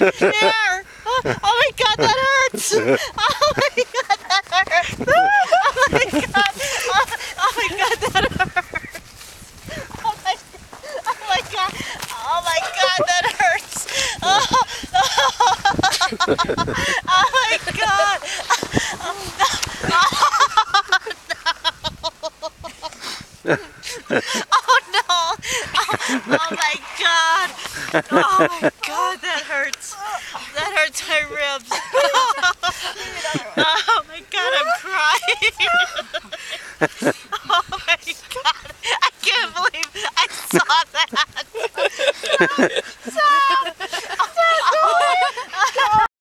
hurts. Oh, oh my god, that hurts. Oh my god, that hurts. Oh my god. Oh, oh that hurts. Oh my, oh god. Oh my god, that hurts. Oh, oh my god. Oh no! Oh, oh my god! Oh my god, that hurts! Hurts my ribs! Oh my god, I'm crying! Oh my god! I can't believe I saw that!